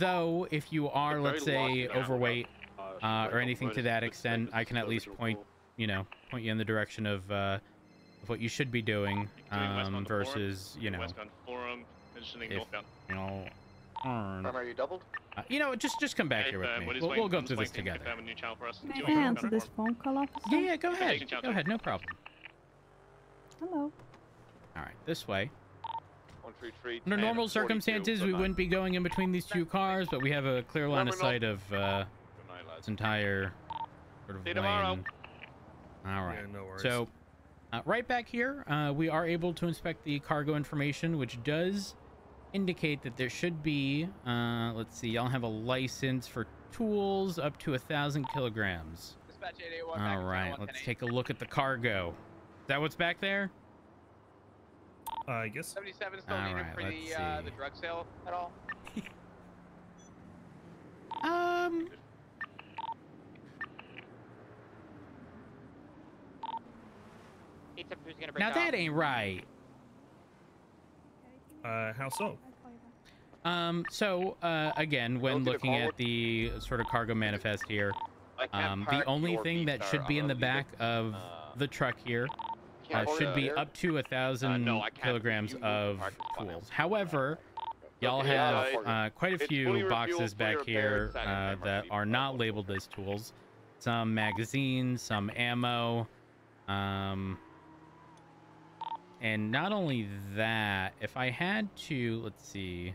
though, if you are, let's say, overweight Uh, uh, or anything to that extent, I can at least point, you know, point you in the direction of, uh, of what you should be doing Doing um, versus, you know, Westbound Forum, positioning if- you know, Prime, are you doubled? uh, you know, just just come back Hey, here with uh, me. We'll, Wayne- we'll go through this together. Confirm a new channel for us. May you I answer this phone call, officer? Yeah, yeah, go ahead. Go ahead, no problem. Hello. All right, this way. One three three. Under normal 42, circumstances, we wouldn't be going in between these two cars, but we have a clear line of sight of uh, night, this entire sort of See you tomorrow. lane. All right. Yeah, no worries. So, uh, right back here, uh, we are able to inspect the cargo information, which does indicate that there should be, uh, let's see, y'all have a license for tools up to a thousand kilograms. Dispatch 881 All right, let's take a look at the cargo. Is that what's back there? I guess 77 still All needed right, for the uh, the drug sale at all? Um, now that ain't right. uh, how so? Um, so uh, again, when Go to the looking at the sort of cargo manifest here, um, the only thing that should be in the the back of uh, the truck here uh, should be up to a thousand no, kilograms of the parking spot now. tools. However, y'all have uh, quite a few boxes back here uh, that are not labeled as tools. Some magazines, some ammo, um, and not only that, if I had to, let's see.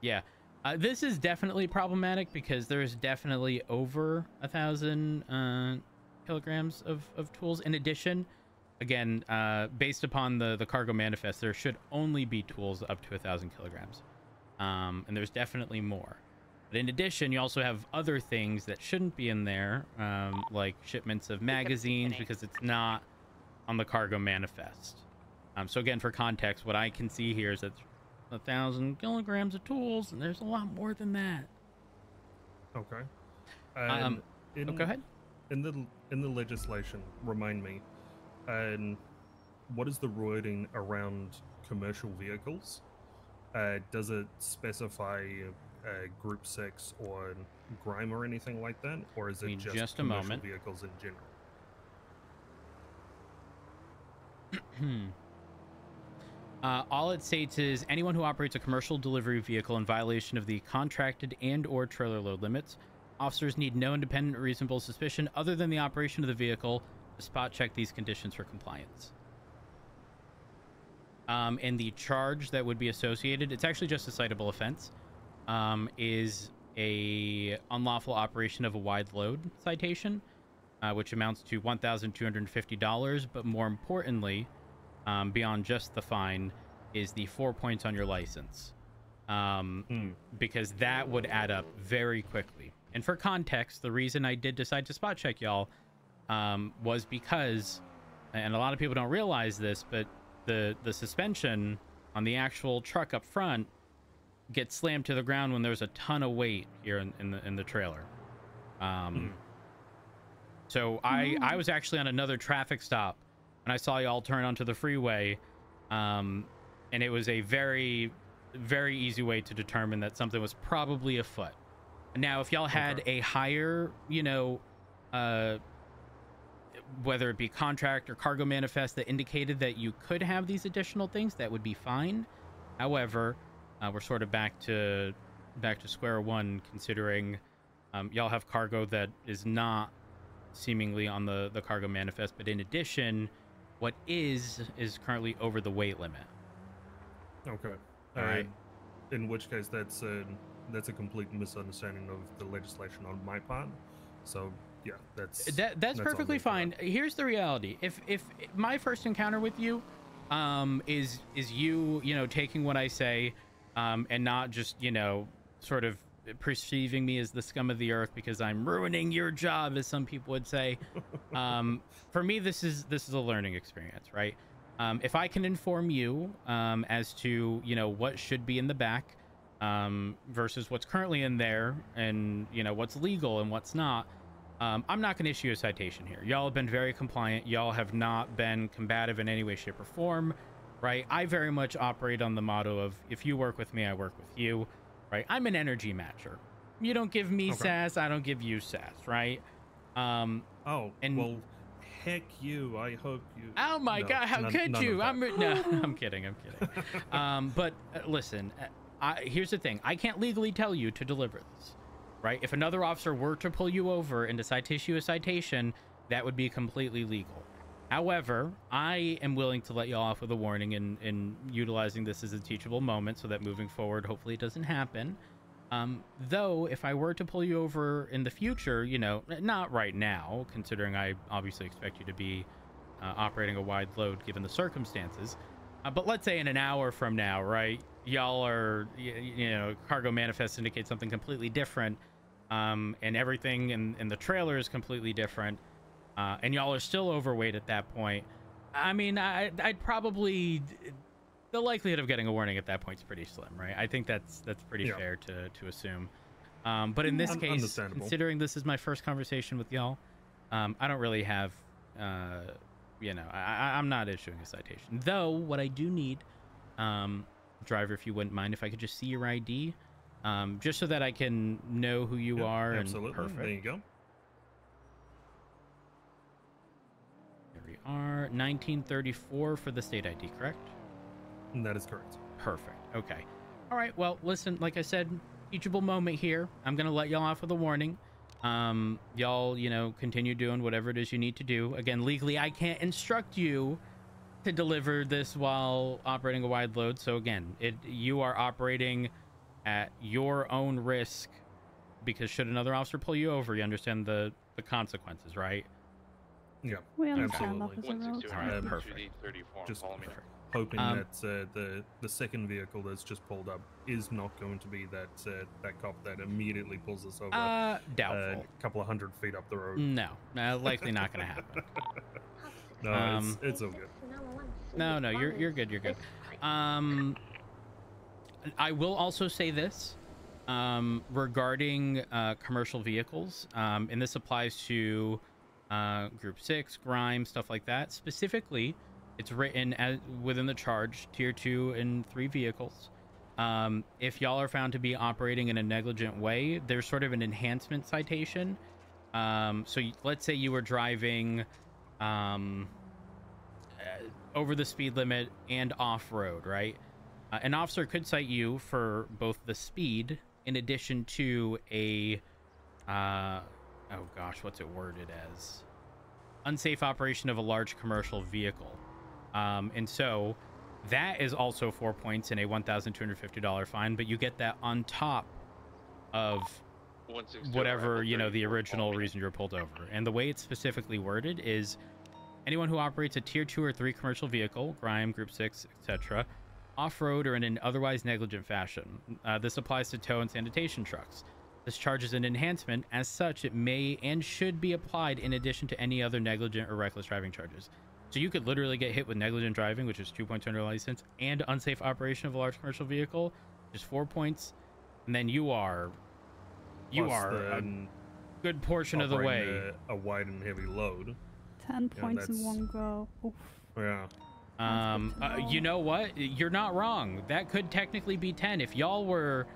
Yeah, uh, this is definitely problematic because there's definitely over a thousand uh, kilograms of, of tools. In addition, again, uh, based upon the, the cargo manifest, there should only be tools up to a thousand kilograms. Um, and there's definitely more. But in addition, you also have other things that shouldn't be in there, um, like shipments of magazines, because it's not on the cargo manifest. Um, so again, for context, what I can see here is that a thousand kilograms of tools, and there's a lot more than that. Okay. And Um, in, Oh, go ahead. In the in the legislation, remind me, and what is the wording around commercial vehicles? Uh, does it specify uh, Group Six or Grime or anything like that, or is it just, just a commercial moment. vehicles in general? Uh, all it states is anyone who operates a commercial delivery vehicle in violation of the contracted and or trailer load limits. Officers need no independent reasonable suspicion other than the operation of the vehicle to spot check these conditions for compliance. Um, and the charge that would be associated, it's actually just a citable offense, um, is a unlawful operation of a wide load citation, uh, which amounts to $1,250. But more importantly, um, beyond just the fine, is the four points on your license. Um, Hmm. because that would add up very quickly. And for context, the reason I did decide to spot check y'all um, was because, and a lot of people don't realize this, but the the suspension on the actual truck up front gets slammed to the ground when there's a ton of weight here in, in the in the trailer. Um, so I I was actually on another traffic stop and I saw y'all turn onto the freeway, um, and it was a very very easy way to determine that something was probably afoot. Now, if y'all had a higher, you know, uh, whether it be contract or cargo manifest that indicated that you could have these additional things, that would be fine. However, uh, we're sort of back to back to square one, considering um, y'all have cargo that is not seemingly on the the cargo manifest, but in addition, what is is currently over the weight limit. Okay. All right. In which case, that's a that's a complete misunderstanding of the legislation on my part. So yeah, that's That that's on perfectly fine. that. Here's the reality: if if my first encounter with you, um, is is you you know taking what I say, um, and not just you know sort of perceiving me as the scum of the earth because I'm ruining your job, as some people would say. um, for me, this is this is a learning experience, right? Um, if I can inform you um, as to you know what should be in the back um, versus what's currently in there, and you know what's legal and what's not, um, I'm not going to issue a citation here. Y'all have been very compliant. Y'all have not been combative in any way, shape, or form. right? I very much operate on the motto of if you work with me, I work with you, right? I'm an energy matcher. You don't give me Okay. sass, I don't give you sass, right? Um, Oh, And- well, heck you. I hope you. oh my No, god, how none- could none you? I'm no, I'm kidding, I'm kidding. um, but uh, listen, uh, I, here's the thing: I can't legally tell you to deliver this, right? If another officer were to pull you over and decide to issue a citation, that would be completely legal. However, I am willing to let you off with a warning and, and utilizing this as a teachable moment so that moving forward, hopefully, it doesn't happen. Um, though, if I were to pull you over in the future, you know, not right now, considering I obviously expect you to be uh, operating a wide load given the circumstances. Uh, but let's say in an hour from now, right? Y'all are, you, you know, cargo manifest indicates something completely different, um, and everything in, in the trailer is completely different, uh, and y'all are still overweight at that point. I mean, I, I'd probably the likelihood of getting a warning at that point is pretty slim, right? I think that's that's pretty Yeah. fair to to assume. Um, but in this Un- case, considering this is my first conversation with y'all, um, I don't really have, uh, you know, I, I'm not issuing a citation. Though, what I do need, um, driver, if you wouldn't mind, if I could just see your ID, um, just so that I can know who you Yeah, are. Absolutely. And perfect. There you go. There we are. 1934 for the state ID, correct? That is correct. Perfect. Okay. All right. Well, listen, like I said, teachable moment here. I'm going to let y'all off with a warning. Um, y'all, you know, continue doing whatever it is you need to do. Again, legally, I can't instruct you to deliver this while operating a wide load. So again, it you are operating at your own risk because should another officer pull you over, you understand the the consequences, right? Yeah. We understand, Absolutely. Officer Rhodes. 162 Alright, Um, perfect. 34 Just. Perfect. Hoping Um, that uh, the the second vehicle that's just pulled up is not going to be that uh, that cop that immediately pulls us over Uh, uh, doubtful. a couple of hundred feet up the road. No, uh, likely not going to happen. No, Um, it's, it's all good. No, no, you're you're good. You're good. Um, I will also say this um, regarding uh, commercial vehicles, um, and this applies to uh, Group Six, Grime, stuff like that. Specifically, it's written as within the charge Tier Two and Three vehicles. Um, if y'all are found to be operating in a negligent way, there's sort of an enhancement citation. Um, so let's say you were driving. Um, uh, over the speed limit and off road, right? Uh, an officer could cite you for both the speed in addition to a, uh, oh gosh, what's it worded as? Unsafe operation of a large commercial vehicle. Um, and so that is also four points and a $1,250 fine, but you get that on top of whatever you know the original reason you're pulled over. And the way it's specifically worded is anyone who operates a tier 2 or 3 commercial vehicle grime group 6 etc off-road or in an otherwise negligent fashion. Uh, this applies to tow and sanitation trucks this charge is an enhancement as such it may and should be applied in addition to any other negligent or reckless driving charges so you could literally get hit with negligent driving which is two points under license and unsafe operation of a large commercial vehicle just four points and then you are you Plus are a good portion of the way. a, a wide and heavy load. Ten Yeah, points in one go. Oof. Yeah. Um, That's uh, you know. know what? You're not wrong. That could technically be 10. If y'all were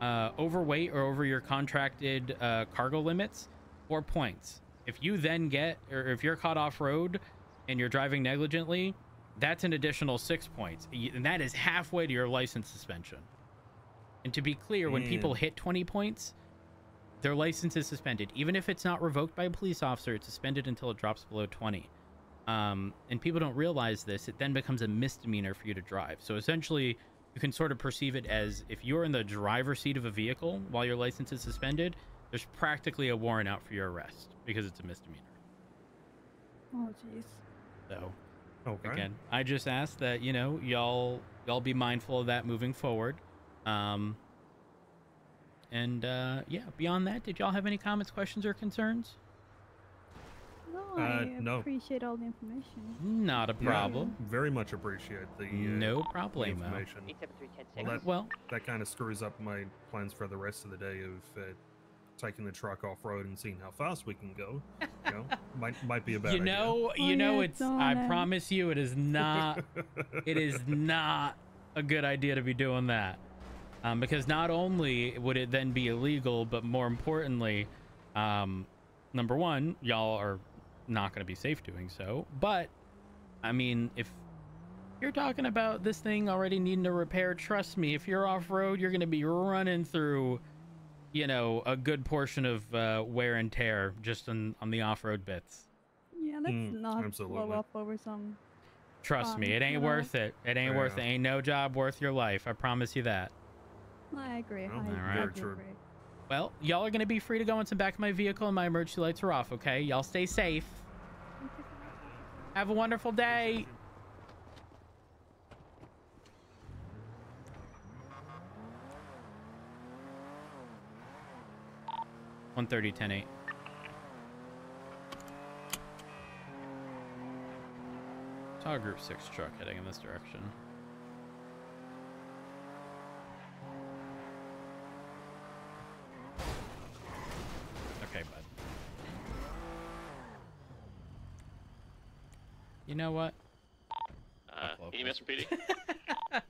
uh, overweight or over your contracted uh, cargo limits, four points. If you then get, or if you're caught off road and you're driving negligently, that's an additional six points. And that is halfway to your license suspension. And to be clear, when people hit 20 points, their license is suspended. Even if it's not revoked by a police officer, it's suspended until it drops below 20. Um, and people don't realize this, it then becomes a misdemeanor for you to drive. So essentially, you can sort of perceive it as if you're in the driver's seat of a vehicle while your license is suspended, there's practically a warrant out for your arrest because it's a misdemeanor. Oh jeez. So Okay. again, I just ask that you know y'all y'all be mindful of that moving forward. Um, and uh, yeah, beyond that, did y'all have any comments, questions, or concerns? No, Uh, I no. appreciate all the information. Not a Yeah, problem. Very much appreciate the, uh, No the problemo. information. Well, that, Well, that kind of screws up my plans for the rest of the day of uh, taking the truck off road and seeing how fast we can go. You know, might might be a bad you know, Oh, you know, yeah, it's. I promise you, it is not. it is not a good idea to be doing that, um, because not only would it then be illegal, but more importantly, um, number one, y'all are not going to be safe doing so. But I mean, if you're talking about this thing already needing a repair, trust me, if you're off road, you're going to be running through, you know, a good portion of uh, wear and tear just on on the off road bits. Yeah, let's Mm, not absolutely. blow up over some. Trust me, Um, it ain't you know? worth it. It ain't worth it. Ain't no job worth your life. I promise you that. I agree. Well, I, very I true. agree. Well, y'all are gonna be free to go into the back of my vehicle and my emergency lights are off, okay? Y'all stay safe. Have a wonderful day. One thirty, ten eight. Saw a group six truck heading in this direction. Okay, bud. You know what? Uh, Fuck local. EMS repeating. I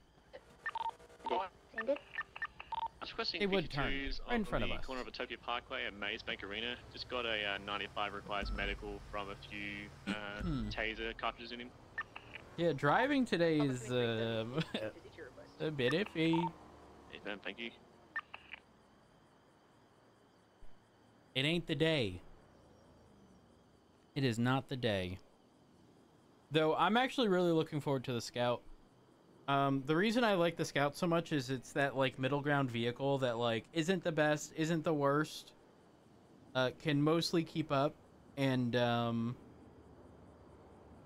was requesting It would turn right in on front of the us. corner of Atopia Parkway and Maze Bank Arena. Just got a uh, 95 requires medical from a few uh, Hmm. taser cartridges in him. Yeah, driving today is um, a bit iffy. Yes, ma'am, thank you. It ain't the day. It is not the day. Though I'm actually really looking forward to the Scout. Um, the reason I like the Scout so much is it's that like middle ground vehicle that like isn't the best, isn't the worst, uh, can mostly keep up, and um,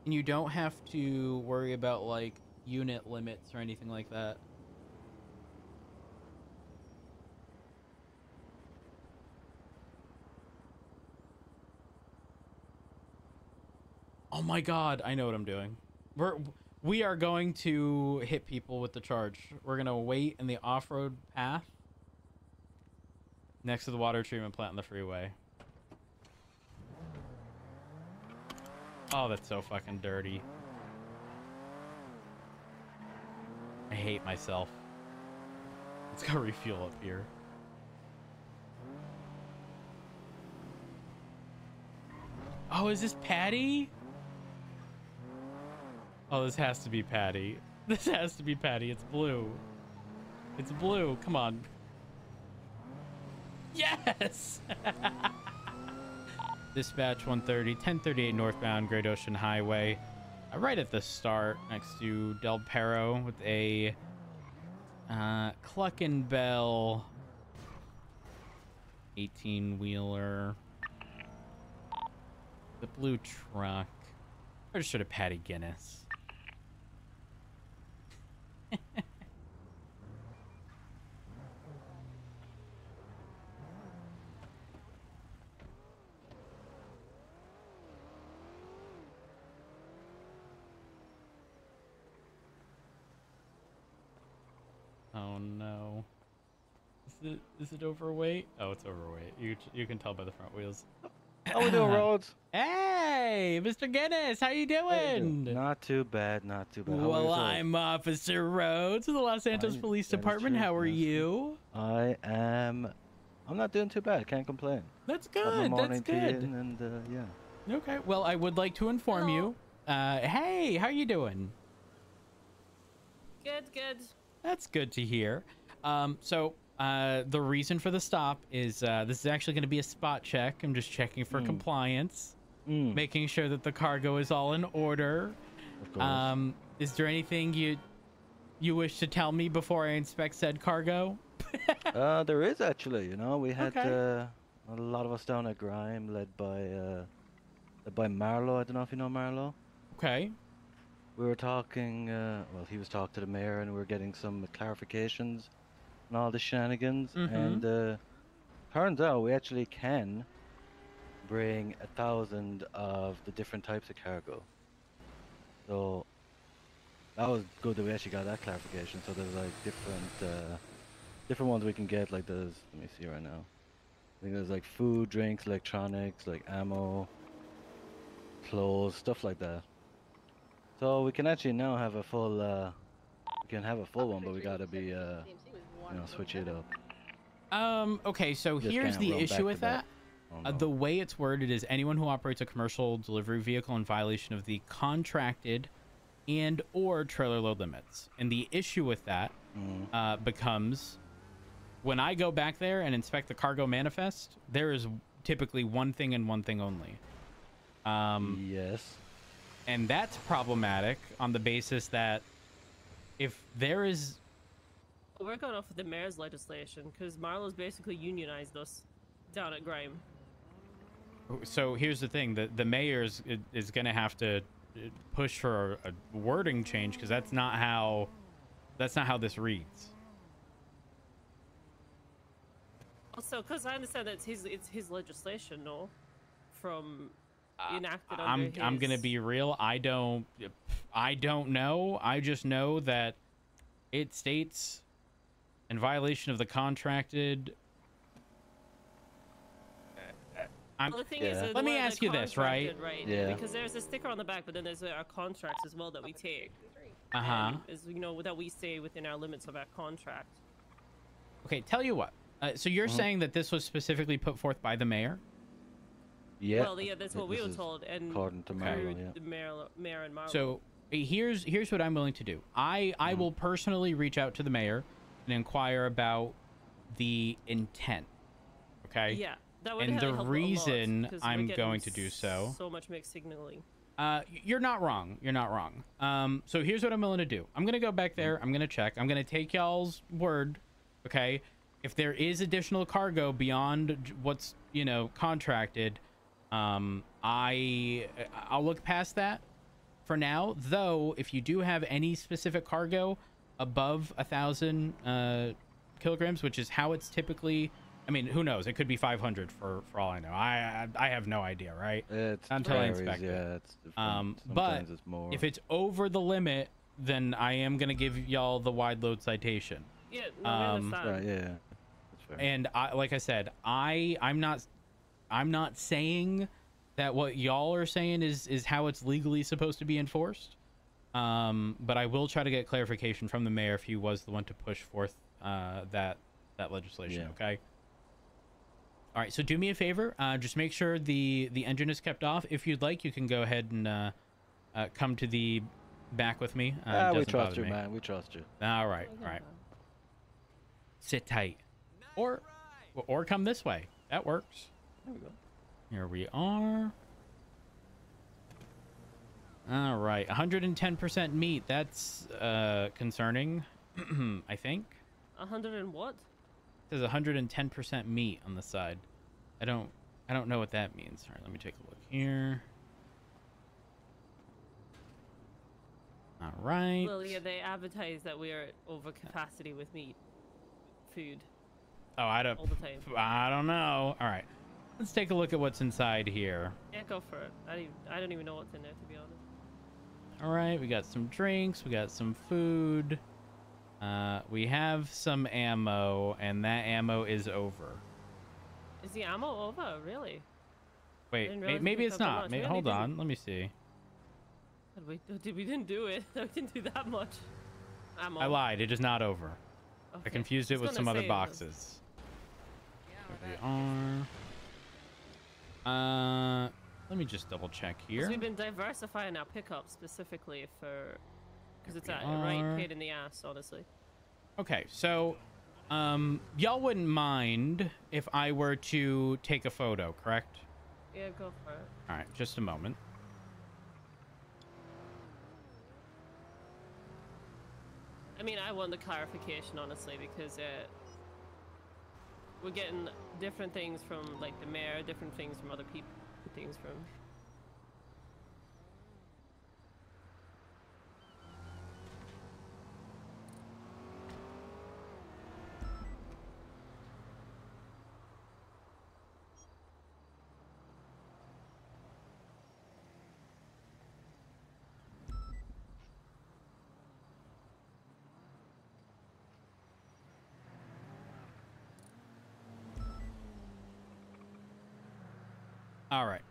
and you don't have to worry about like unit limits or anything like that. Oh my god, I know what I'm doing. We're we are going to hit people with the charge. We're gonna wait in the off-road path next to the water treatment plant on the freeway. Oh, that's so fucking dirty. I hate myself. Let's go refuel up here. Oh, is this Patty? Oh, this has to be Patty. This has to be Patty. It's blue. It's blue. Come on. Yes! Dispatch 130, 1038 northbound Great Ocean Highway. Uh, right at the start, next to Del Perro with a uh, Cluckin' Bell 18 wheeler. The blue truck. Registered to Patty Guinness. Oh no. Is it is it overweight? Oh, it's overweight. You you can tell by the front wheels. How we doing, Rhodes? Hey, Mr. Guinness, how are you doing? Not too bad, not too bad. How Well. I'm Officer Rhodes of the Los Santos Fine, Police Department. How are that is true. you? I am. I'm not doing too bad. Can't complain. That's Got my good. morning That's tea good. in and uh, yeah. Okay. Well, I would like to inform you. Uh, hey, how are you doing? Good, good. That's good to hear. Um, so uh, the reason for the stop is uh, this is actually going to be a spot check. I'm just checking for Mm. compliance, Mm, making sure that the cargo is all in order. of course. Um, is there anything you you wish to tell me before I inspect said cargo? uh, there is actually. You know, we had Okay. uh, a lot of us down at Grime, led by uh, led by Marlowe. I don't know if you know Marlowe. Okay. We were talking. Uh, well, he was talking to the mayor, and we were getting some clarifications on all the shenanigans. Mhm. And uh, turns out we actually can bring a thousand of the different types of cargo. So that was good that we actually got that clarification. So there's like different uh, different ones we can get. Like there's let me see right now. I think there's like food, drinks, electronics, like ammo, clothes, stuff like that. So we can actually now have a full. Uh, can have a full one, but we gotta be, uh, you know, switch it up. Um. Okay. So Just here's the issue with that. Uh, the way it's worded is anyone who operates a commercial delivery vehicle in violation of the contracted and or trailer load limits. And the issue with that Mhm. uh, becomes when I go back there and inspect the cargo manifest, there is typically one thing and one thing only. Um, yes. and that's problematic on the basis that if there is We're going off of the mayor's legislation because Marlo's basically unionized us down at Grime. so here's the thing the the mayor is, is going to have to uh, push for a, a wording change because that's not how that's not how this reads Also, because I understand that it's his it's his legislation, no, from enacted under i'm i'm going to be real i don't i don't know i just know that it states in violation of the contracted I'm, Well, the thing Yeah. is, uh, Let me ask you this, right? Right. Yeah. Because there's a sticker on the back, but then there's uh, our contracts as well that we take. uh-huh um, Is you know that we stay within our limits of our contract. okay tell you what uh, so you're Mhm. saying that this was specifically put forth by the mayor Yeah. Well, yeah, that's what we were told, and according to through Marlo, yeah. the mayor, mayor and So uh, here's here's what I'm willing to do. I I Mm-hmm. will personally reach out to the mayor and inquire about the intent. Okay. yeah, that would and really the help a lot, reason 'cause we're I'm going to do so- So much mixed signaling. Uh, you're not wrong. You're not wrong. Um, so here's what I'm willing to do. I'm gonna go back there. I'm gonna check. I'm gonna take y'all's word. Okay. If there is additional cargo beyond what's you know contracted, um, I I'll look past that for now. Though, if you do have any specific cargo above a thousand uh, kilograms, which is how it's typically. I mean, who knows? It could be 500 for for all I know. I I, I have no idea, right? It's Until I varies, inspect it. Yeah, it's different. Um, but it's more. If it's over the limit, then I am gonna give y'all the wide load citation. Yeah, no, Um, right, yeah, that's fair. And I, like I said, I I'm not I'm not saying that what y'all are saying is is how it's legally supposed to be enforced. Um, but I will try to get clarification from the mayor if he was the one to push forth uh, that that legislation. Yeah. Okay. All right. So do me a favor. Uh, just make sure the the engine is kept off. If you'd like, you can go ahead and uh, uh, come to the back with me. Uh, ah, we trust you, me. man. We trust you. All right. All right. Sit tight. Or or come this way. That works. There we go. Here we are. All right, 110% meat. That's uh, concerning, I think. Hundred and what? There's 110% meat on the side. I don't, I don't know what that means. All right, let me take a look here. All right. Well, yeah, they advertise that we are over capacity with meat, food, oh, I don't, all the time. I don't know. All right, let's take a look at what's inside here. Yeah, go for it. I don't, even, I don't even know what's in there to be honest. All right, we got some drinks, we got some food. Uh, we have some ammo, and that ammo is over. Is the ammo over? Really? Wait, may- maybe it's not. May- hold on, let me see. Did we, did, we didn't do it. we didn't do that much. Ammo. I lied. It is not over. I confused it with some other boxes. There we are. Uh, let me just double check here. We've been diversifying our pickups specifically for, because it's a right pain in the ass, honestly. Okay, so, um, y'all wouldn't mind if I were to take a photo, correct? Yeah, go for it. All right, just a moment. I mean, I want the clarification, honestly, because uh, we're getting different things from, like, the mayor, different things from other people, things from... All right.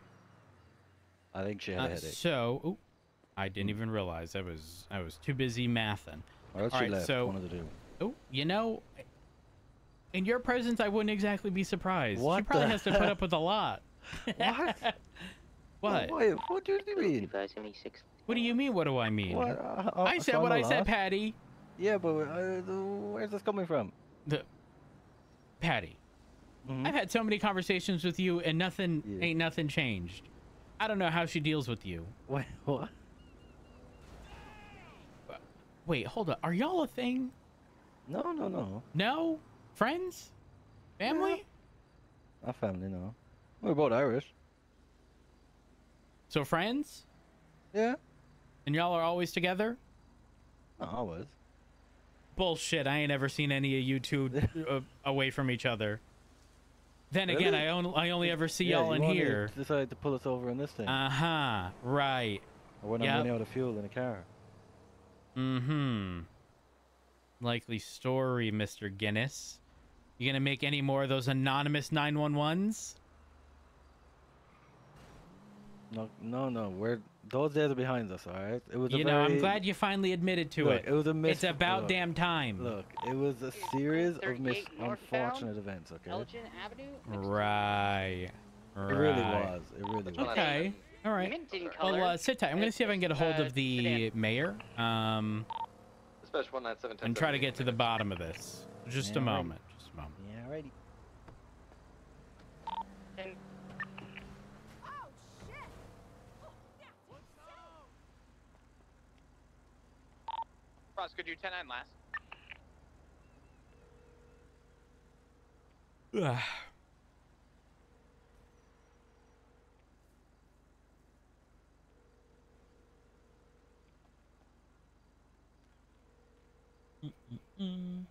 I think she had a Uh, headache. so, ooh, I didn't even realize I was I was too busy mathing. Or else all she left. so- One of the two. Oh, you know, in your presence, I wouldn't exactly be surprised. she probably the has to put up with a lot. What? what? Why? What do you mean? 7576. What do you mean? What do I mean? What? Uh, uh, I said so what I'm I said. Patty. Yeah, but uh, where's this coming from? The Patty. Mhm. I've had so many conversations with you, and nothing Yeah. ain't nothing changed. I don't know how she deals with you. Wait, what? Wait, hold up. Are y'all a thing? No, no, no. No? Friends? Family? Not family, no. We're both Irish. So friends? Yeah. And y'all are always together? Not always. Bullshit. I ain't ever seen any of you two uh, away from each other. Then again, Really? I, on- I only ever see y'all in here. Decided to pull us over in this thing. Uh huh. Right. or when I'm yep. running out of fuel in the car. Mm hmm. Likely story, Mr. Guinness. You gonna make any more of those anonymous 911s? No, no, no. We're those days are behind us. All right. It was. A You know, I'm glad you finally admitted to Look, it. it was a miss. It's about look, damn time. Look, it was a series of mis- unfortunate events. Okay. Elgin Avenue. Right. Right. It really was. It really was. Okay. All right. Mint in Well, color. uh, sit tight. I'm gonna see if I can get a hold Uh, of the mayor. Um, Dispatch 197. and try to get to the bottom of this. Just a moment. Just a moment. Yeah, righty. And You 10 9 last? Ugh. Mm-mm-mm.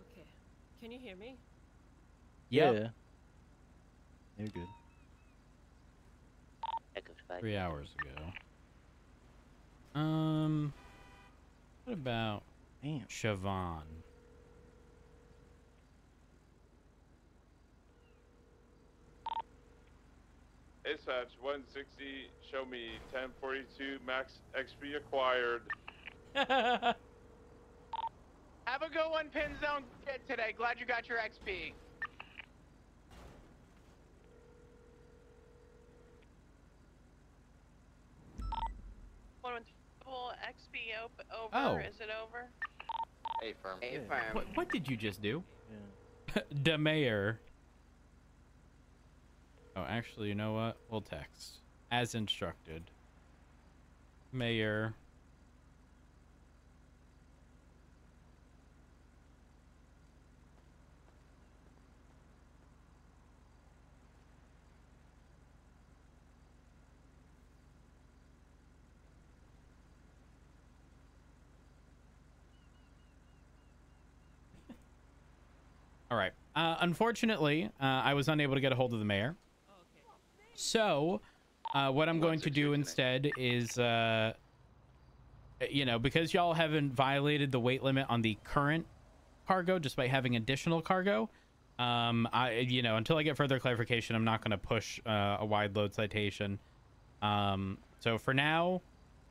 Okay. Can you hear me? Yep. Yeah. You're good. Three hours ago. Um, what about Damn. Siobhan? Dispatch 160. Show me 1042. Max XP acquired. Have a good one, Pin Zone Kid, today. Glad you got your XP. Full XP op- over. Oh. Is it over? A firm. A Yeah. firm. what, what did you just do? Yeah. the mayor. Oh, actually, you know what? We'll text. As instructed. Mayor. All right. Uh, unfortunately, uh, I was unable to get a hold of the mayor. So, uh, what I'm going to do instead is, uh, you know, because y'all haven't violated the weight limit on the current cargo, despite having additional cargo, um, I, you know, until I get further clarification, I'm not going to push uh, a wide load citation. Um, so for now,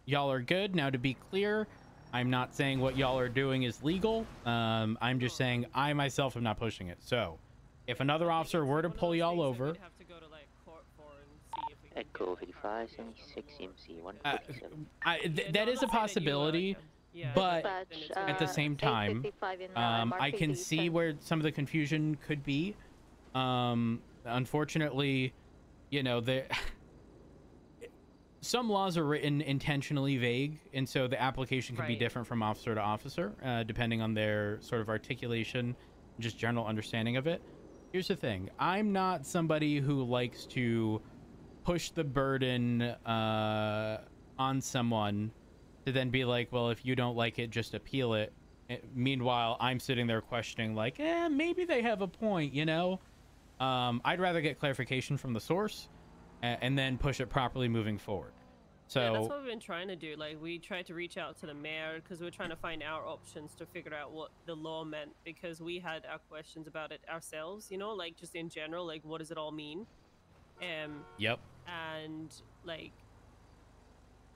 y'all are good. Now, to be clear, I'm not saying what y'all are doing is legal. Um, I'm just saying I myself am not pushing it. So, if another officer were to pull y'all over, We'd have to go to like court for and see if we can Echo get- 55 76 MC uh, 147. I, th- Yeah, that no, is I'm a not saying that you are, possibility. yeah, but Dispatch, it's at the same time, 855 in, um, I can see where some of the confusion could be. Um, unfortunately, you know, there some laws are written intentionally vague, and so the application can be different from officer to officer, uh, depending on their sort of articulation, just general understanding of it. Here's the thing: I'm not somebody who likes to push the burden uh, on someone to then be like, well, if you don't like it, just appeal it. Eh, Meanwhile, I'm sitting there questioning, like, eh, maybe they have a point, you know? Um, I'd rather get clarification from the source. And then push it properly moving forward. So yeah, that's what we've been trying to do. Like, we tried to reach out to the mayor because we are trying to find our options to figure out what the law meant because we had our questions about it ourselves. You know, like just in general, like what does it all mean? Um, Yep. and like,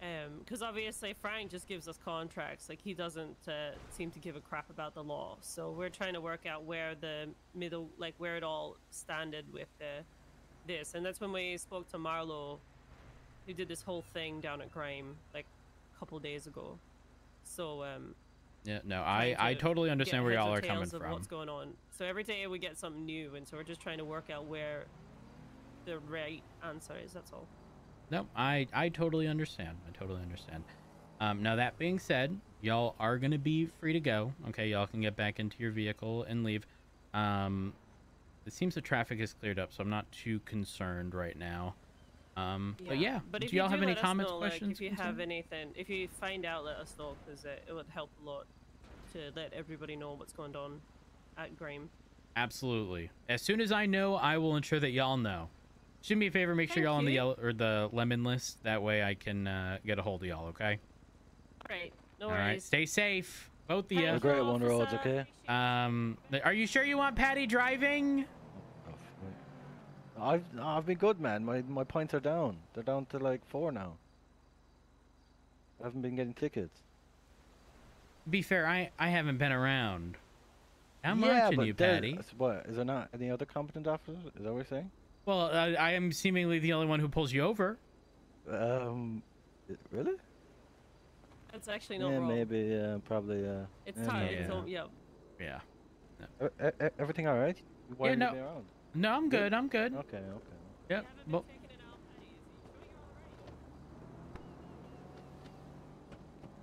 um, because obviously Frank just gives us contracts. Like he doesn't uh, seem to give a crap about the law. So we're trying to work out where the middle, like where it all standed with the this, and that's when we spoke to Marlo who did this whole thing down at Grime like a couple days ago. So um, Yeah, no, I trying I totally understand where y'all are coming from. What's going on? So every day we get something new, and so we're just trying to work out where the right answer is. That's all. No, I I totally understand. I totally understand. Um, now that being said, y'all are gonna be free to go. Okay, y'all can get back into your vehicle and leave. Um, it seems the traffic is cleared up, so I'm not too concerned right now. Um, but yeah, But if do you y'all have any comments, know, like, questions? if you concerns? have anything, if you find out, let us know because uh, it would help a lot to let everybody know what's going on at Grime. Absolutely. As soon as I know, I will ensure that y'all know. Do me a favor, make sure y'all on the yellow or the lemon list. That way, I can uh, get a hold of y'all. Okay. Right. No All worries. right. Stay safe, both of Thank you. We're great one Rhodes, okay? Um, are you sure you want Patty driving? I've I've been good, man. My my points are down. They're down to like four now. I haven't been getting tickets. Be fair, I I haven't been around. I'm yeah, watching but you, there- Patty. What is there not any other competent officers? Is that what you're saying? Well, I, I am seemingly the only one who pulls you over. Um, i- really? That's actually not yeah, wrong. maybe. Uh, probably. Uh, It's yeah, time. maybe. It's all, yeah. Yeah. E- e- e- everything all right? Why Yeah, are you no. me around? No, I'm good. I'm good. Okay, okay. Yep. Well,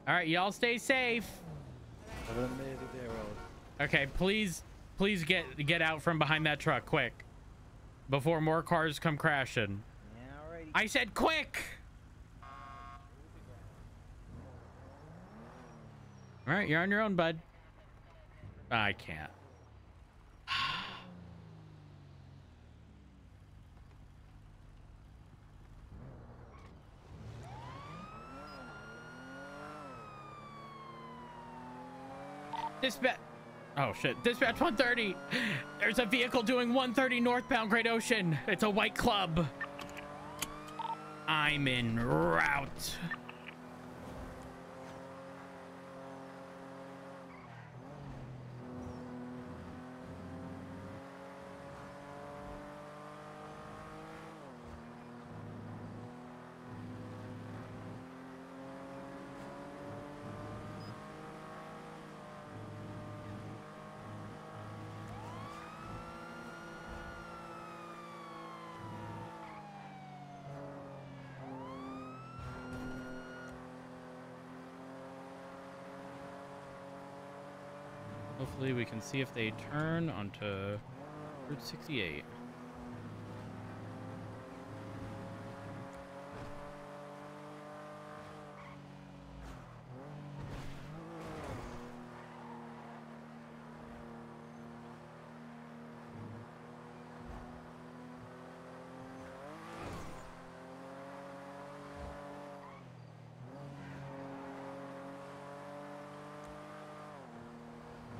all right, y'all stay safe. Have an amazing day, Rose. Okay, please, please get get out from behind that truck, quick, before more cars come crashing. I said quick. All right, you're on your own, bud. I can't. Dispatch. Oh shit. Dispatch 130. There's a vehicle doing 130 northbound Great Ocean. It's a white club. I'm in route. Hopefully we can see if they turn onto Route 68.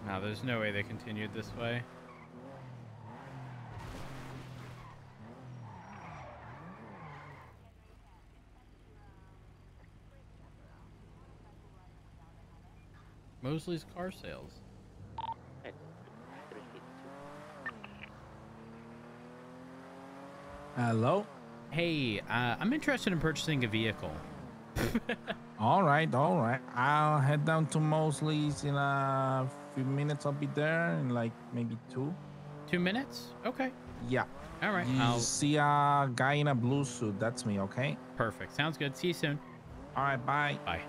No, there's no way they continued this way. Mosley's car sales. Hello. Hey, uh, I'm interested in purchasing a vehicle. All right, all right. I'll head down to Mosley's in a few minutes. I'll be there in like maybe two. Two minutes? Okay. Yeah. All right. You I'll... see a guy in a blue suit. That's me. Okay. Perfect. Sounds good. See you soon. All right. Bye. Bye.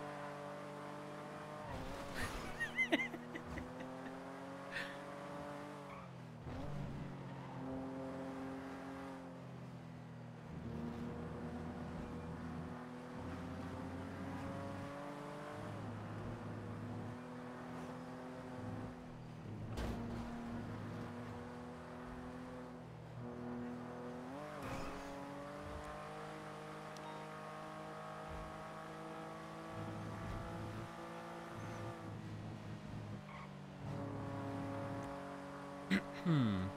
Hmm.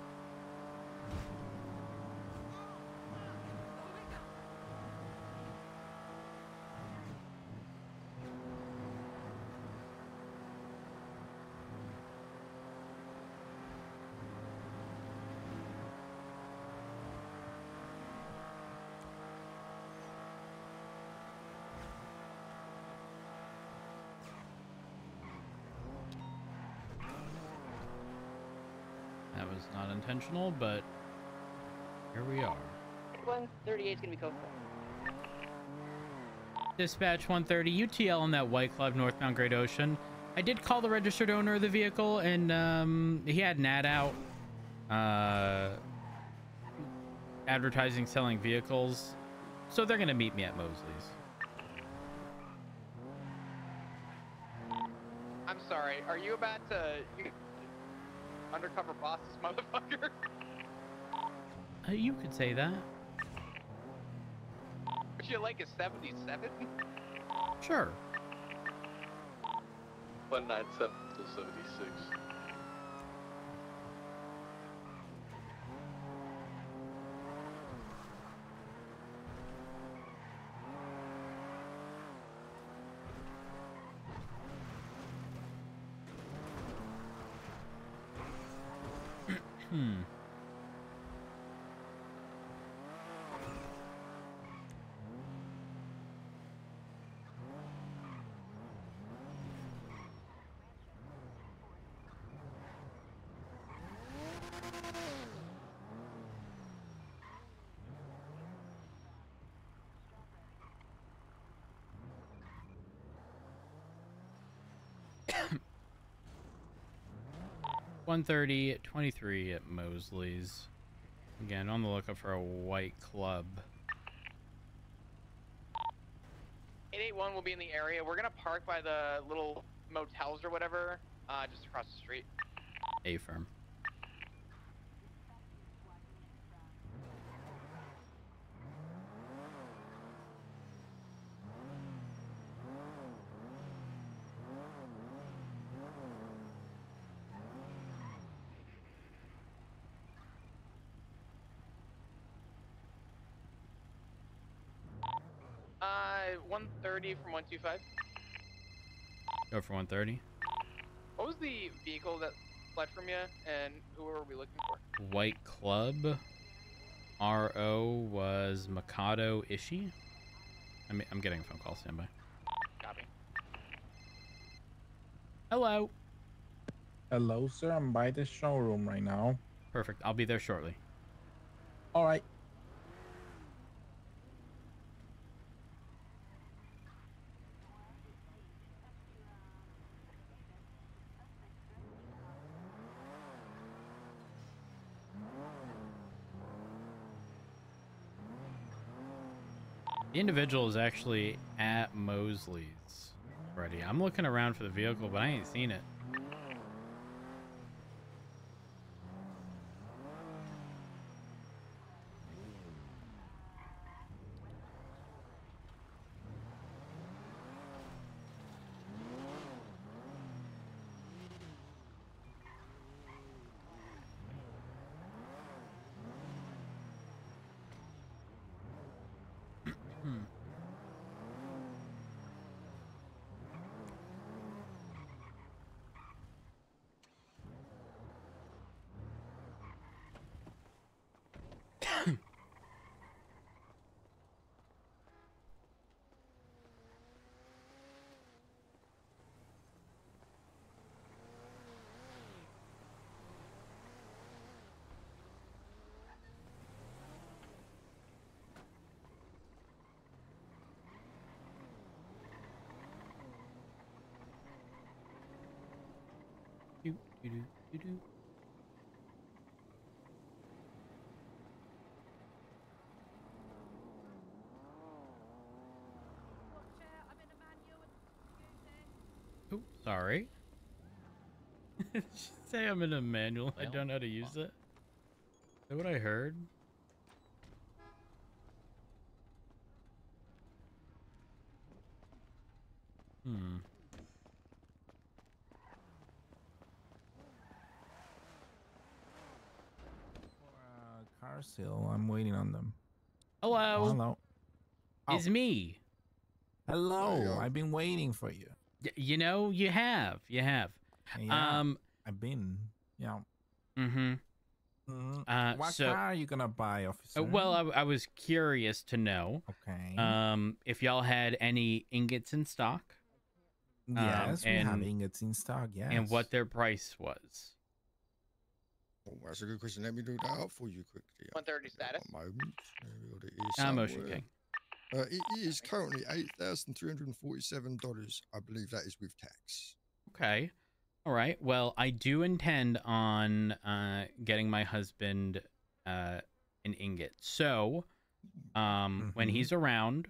Was not intentional, but here we are. 138 is gonna be code. Dispatch 130 UTL on that White Club northbound Great Ocean. I did call the registered owner of the vehicle, and um, he had an ad out uh, advertising selling vehicles. So they're going to meet me at Mosley's. I'm sorry. Are you about to you, undercover boss this motherfucker? Uh, you could say that. Would you like a 77? Sure. 197 to 76. 130, 23 at Mosley's. Again, on the lookout for a white club. 881 will be in the area. We're going to park by the little motels or whatever, uh, just across the street. A firm. 130 from 125. Go for one thirty. What was the vehicle that fled from you, and who were we looking for? White Club. RO was Makoto Ishii. I'm, I'm getting a phone call. Standby. Copy. Hello. Hello, sir. I'm by the showroom right now. Perfect. I'll be there shortly. All right. The individual is actually at Mosley's already. I'm looking around for the vehicle, but I ain't seen it. Hmm. Do, do, do, do. Oh, sorry. Did she say I'm in a manual? I don't know how to use it. Is that what I heard? Hmm. Car still. I'm waiting on them. Hello. Hello. It's me. Hello. I've been waiting for you. Y- you know, you have. You have. Yeah, Um. I've been. Yeah. Mm-hmm. Mhm. Uh, what so- car are you gonna buy, officer? Uh, well, I, I was curious to know okay. um, if y'all had any ingots in stock yes, we have ingots in stock. Yes. and what their price was. Oh, that's a good question. Let me do that up for you quickly. 130 status. One moment. There we go. There is Ah, Motion. King. Uh, it is currently eight thousand three hundred and forty-seven dollars. I believe that is with tax. Okay. All right. Well, I do intend on uh, getting my husband uh, an ingot. So, um, when Mhm. he's around,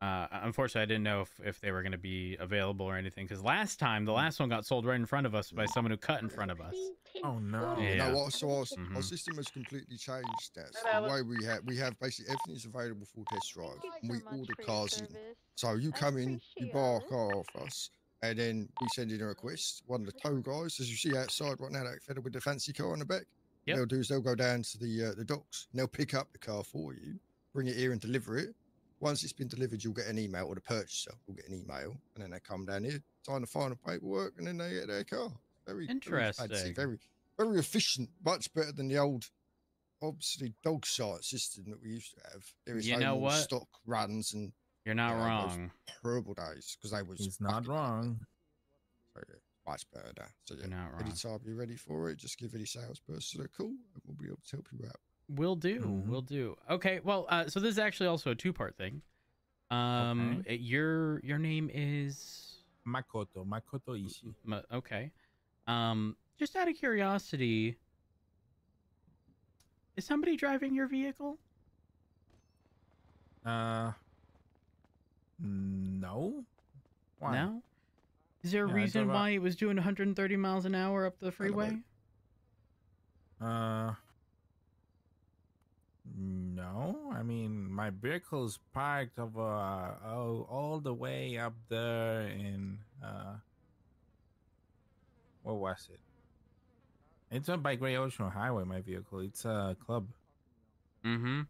uh, unfortunately, I didn't know if, if they were going to be available or anything. Because last time, the last one got sold right in front of us by someone who cut in front of us. Oh no. Yeah. No, what, so our, our Mhm. system has completely changed. That's the way we have. We have basically everything's available for test drive. Thank and so we much order cars in. So you come in, you appreciate buy a car off us, and then we send in a request. One of the tow guys, as you see outside right now, that fella with the fancy car on the back. Yep. They'll do is they'll go down to the uh, the docks and they'll pick up the car for you, bring it here and deliver it. Once it's been delivered, you'll get an email, or the purchaser will get an email, and then they come down here, sign the final paperwork, and then they get their car. Very very fancy, Interesting. very very efficient, much better than the old, obviously dog site system that we used to have. There is You know what? stock runs and You're not Yeah, those- wrong. horrible days because they was He's not wrong. so, yeah, much better now. So yeah, You're not wrong. anytime you're ready for it, just give any salesperson a call and we'll be able to help you out. Will do. Mhm. Will do. Okay. Well, uh, so this is actually also a two-part thing. Um, Okay. your your name is Makoto. Makoto Ishii. Ma- okay. Um, just out of curiosity, is somebody driving your vehicle? Uh. No. Why? No. Is there a Yeah, reason why it was doing 130 miles an hour up the freeway? Uh. No, I mean my vehicle's parked over uh, oh, all the way up there in uh. What was it? It's up by Great Ocean Highway. My vehicle. It's a club. Mm-hmm.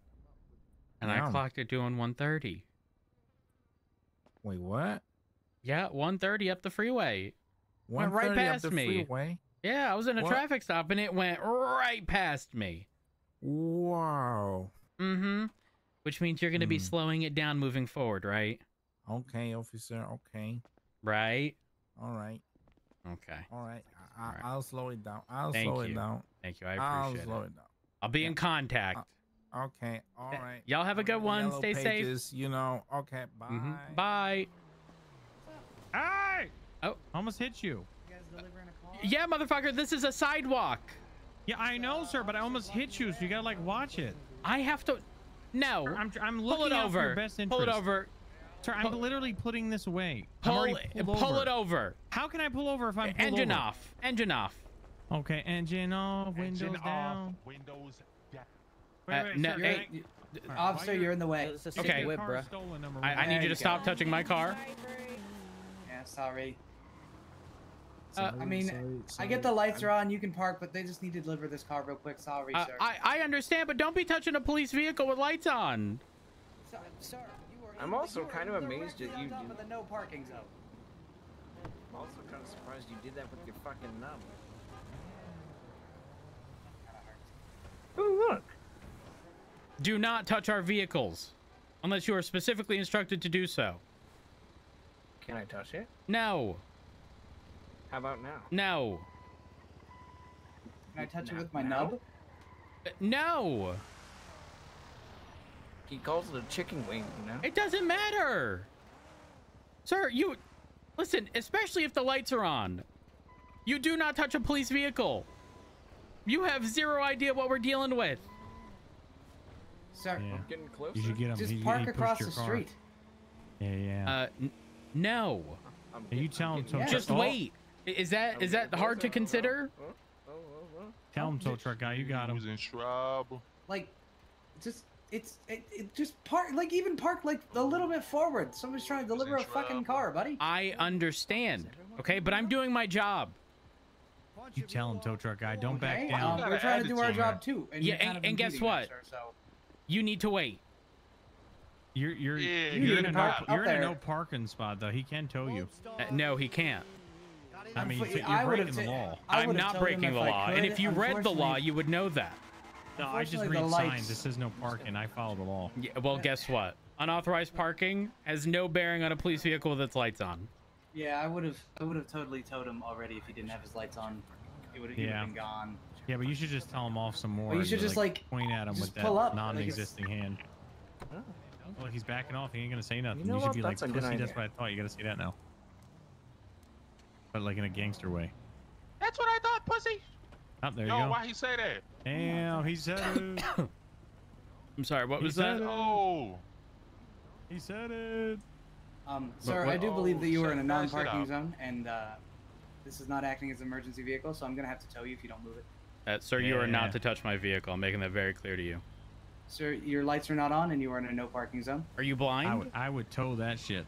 And I clocked it doing 130. Wait, what? Yeah, 130 up the freeway. Went right 130 up past the me. freeway? Yeah, I was in a What? traffic stop and it went right past me. Wow. Mm-hmm. Which means you're going to be Hmm. slowing it down moving forward, right? Okay, officer. Okay. Right? All right. Okay. All right. I, I, All right. I'll slow it down. I'll Thank slow you. it down. Thank you. I appreciate I'll appreciate slow it. it down. I'll be Yeah. in contact. Okay. All Th- right. y'all have a I'm good one. yellow Stay safe. You know. Okay. Bye. Mhm. Bye. Hey! Oh. Almost hit you. Yeah, motherfucker, this is a sidewalk. Yeah, I know, sir, but I almost hit you, so you gotta like watch it. I have to. No. I'm, I'm Pull looking it out for over. your best Pull interest. it over. Sir, I'm Pull- literally putting this away. Pull, it- pull over. it over. How can I pull over if I'm pulled Engine over? off. Engine off. Okay, engine off, windows down. Windows down. Wait, Uh, wait, no, sir, hey, can I- Alright, Officer, you're in the way. It's a Okay. Whip, car bruh. stolen I, I need you to you stop go. touching my car. Yeah, sorry. Uh, I mean, I get the lights are on. You can park, but they just need to deliver this car real quick. Sorry, Uh, sir. I, I understand, but don't be touching a police vehicle with lights on. So- sir, you are I'm also kind of amazed rest that you on top of the no parking zone. I'm also kind of surprised you did that with your fucking nub. Oh, look. Do not touch our vehicles unless you are specifically instructed to do so. Can I touch it? No. How about now? No. Can I touch it with my now? nub? Uh, No. He calls it a chicken wing, you know? It doesn't matter. Sir, you listen, especially if the lights are on. You do not touch a police vehicle. You have zero idea what we're dealing with. Sir, Yeah. Getting closer. You should get him. just he, he park pushed across the car. street. Yeah, yeah. Uh n- no. I'm Hey, you getting- tell I'm him to closer. Just wait. Is that I'm is that hard to consider? Oh, oh, oh, oh. Tell him, tow truck guy. You got him. Who's in trouble? Like, just it's it, it just park like even park like a little bit forward. Somebody's trying to deliver a fucking car, buddy. I understand. Okay, but I'm doing my job. You tell him, tow truck guy, don't back down. um, we're trying to do our job too. And yeah, you're kind and, of and guess what? sir, so- You need to wait. You're you're Yeah, you're you in need a no, you're in a no parking spot though. He can tow you. Uh, no, he can't. I mean, you're breaking the law. I I'm not breaking the law, and if you read the law, you would know that. No, I just read the signs. lights- It says no parking. I follow the law. Yeah, well, guess what? Unauthorized parking has no bearing on a police vehicle with its lights on. Yeah, I would have. I would have totally towed him already if he didn't have his lights on. He would have Yeah. been gone. Yeah, but you should just tell him off some more. Well, you should just, like, point at him with that up, non-existing hand. Well, he's backing off. He ain't gonna say nothing. know You, should what? be like, That's a good "Pussy, that's what I thought. You gotta say that now. But like in a gangster way. That's what I thought, pussy. Oh, there Yo, you go. why he say that? Damn, he said it. I'm sorry, what He was that? it. Oh, He said it. Um, sir, I do believe that you are in a shut that shit non-parking zone, and uh, this is not acting as an emergency vehicle, so I'm gonna have to tow you if you don't move it. Uh, sir, you are Yeah. not to touch my vehicle. I'm making that very clear to you. Sir, your lights are not on, and you are in a no parking zone. Are you I blind? would I would tow that shit.